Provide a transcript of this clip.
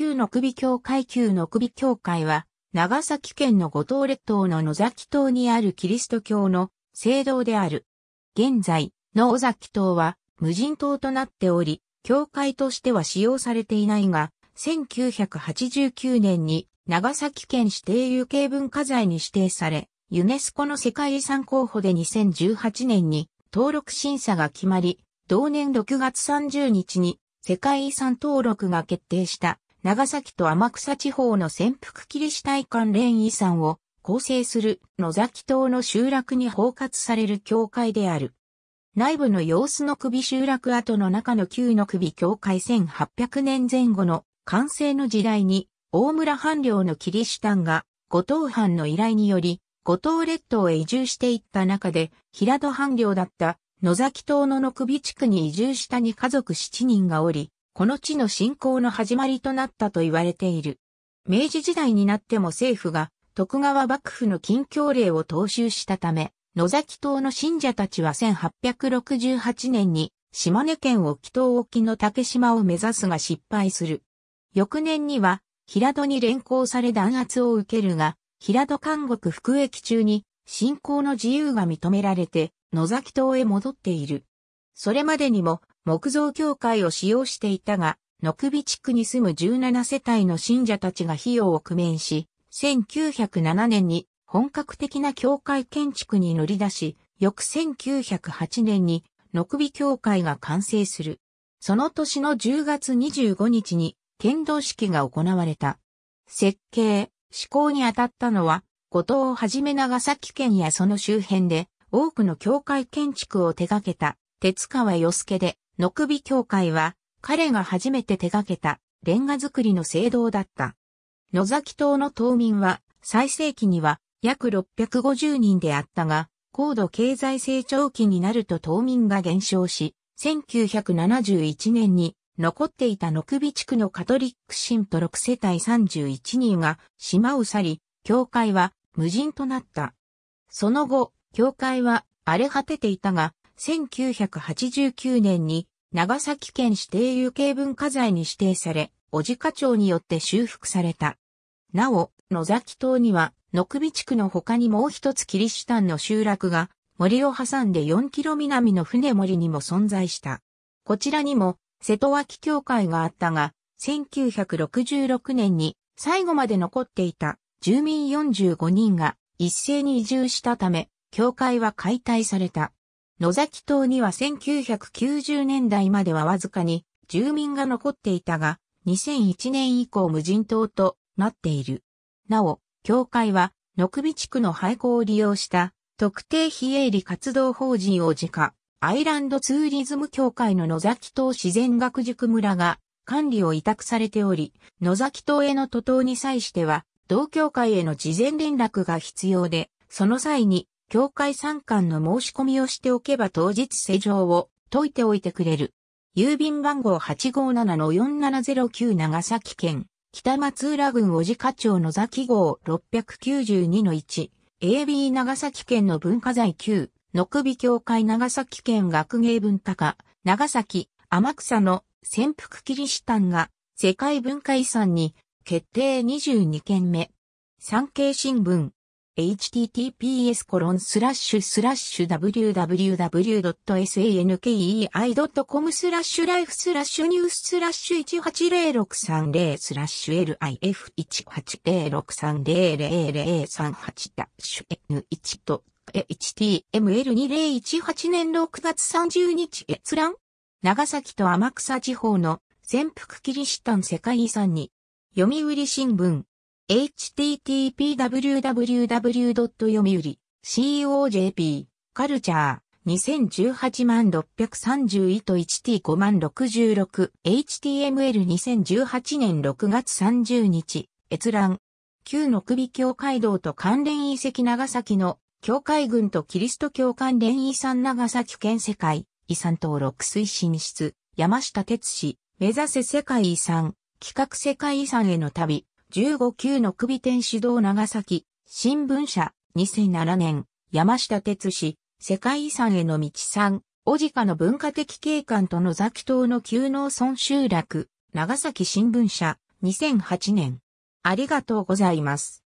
旧の首協会旧の首協会は、長崎県の五島列島の野崎島にあるキリスト教の聖堂である。現在、野崎島は無人島となっており、教会としては使用されていないが、1989年に長崎県指定有形文化財に指定され、ユネスコの世界遺産候補で2018年に登録審査が決まり、同年6月30日に世界遺産登録が決定した長崎と天草地方の潜伏キリシタイ関連遺産を構成する野崎島の集落に包括される教会である。内部の様子の首集落跡の中の旧の首教会1800年前後の完成の時代に大村藩領のキリシタンが五島藩の依頼により五島列島へ移住していった中で、平戸藩領だった野崎島の野首地区に移住したに家族7人がおり、この地の信仰の始まりとなったと言われている。明治時代になっても政府が徳川幕府の禁教令を踏襲したため、野崎島の信者たちは1868年に島根県沖島沖の竹島を目指すが失敗する。翌年には平戸に連行され弾圧を受けるが、平戸監獄服役中に信仰の自由が認められて野崎島へ戻っている。それまでにも木造教会を使用していたが、野首地区に住む17世帯の信者たちが費用を工面し、1907年に本格的な教会建築に乗り出し、翌1908年に野首教会が完成する。その年の10月25日に剣道式が行われた。設計、施行に当たったのは、後藤をはじめ長崎県やその周辺で多くの教会建築を手掛けた鉄川洋介で、野首教会は彼が初めて手掛けたレンガ作りの聖堂だった。野崎島の島民は最盛期には約650人であったが、高度経済成長期になると島民が減少し、1971年に残っていた野首地区のカトリック信徒6世帯31人が島を去り、教会は無人となった。その後、教会は荒れ果てていたが、1989年に長崎県指定有形文化財に指定され、小鹿課長によって修復された。なお、野崎島には、野首地区の他にもう一つキリシタンの集落が、森を挟んで4キロ南の船森にも存在した。こちらにも、瀬戸脇教会があったが、1966年に最後まで残っていた住民45人が一斉に移住したため、教会は解体された。野崎島には1990年代まではわずかに住民が残っていたが、2001年以降無人島となっている。なお、教会は野首地区の廃校を利用した特定非営利活動法人を自家アイランドツーリズム協会の野崎島自然学塾村が管理を委託されており、野崎島への徒党に際しては、同協会への事前連絡が必要で、その際に、協会参観の申し込みをしておけば当日施錠を解いておいてくれる。郵便番号857-4709長崎県、北松浦郡小鹿町野崎号692-1、AB 長崎県の文化財9、野首教会長崎県学芸文化課、長崎、天草の潜伏キリシタンが世界文化遺産に決定22件目。産経新聞。Https コロンスラッシュスラッシュ www.sankei.com スラッシュライフスラッシュニューススラッシュ180630スラッシュ lif1806300038 ダッシュ n1 と HTML2018 年6月30日閲覧長崎と天草地方の潜伏キリシタン世界遺産に、読売新聞、http www. 読売 cojp カルチャー2018万630と 1t5 万66 HTML2018 年6月30日閲覧。旧の首境街道と関連遺跡長崎の教会群とキリスト教関連遺産長崎県世界遺産登録推進室。山下哲司目指せ世界遺産。企画世界遺産への旅。15級の首天指導長崎新聞社2007年山下哲司世界遺産への道産小鹿の文化的景観と野崎島の旧農村集落長崎新聞社2008年。ありがとうございます。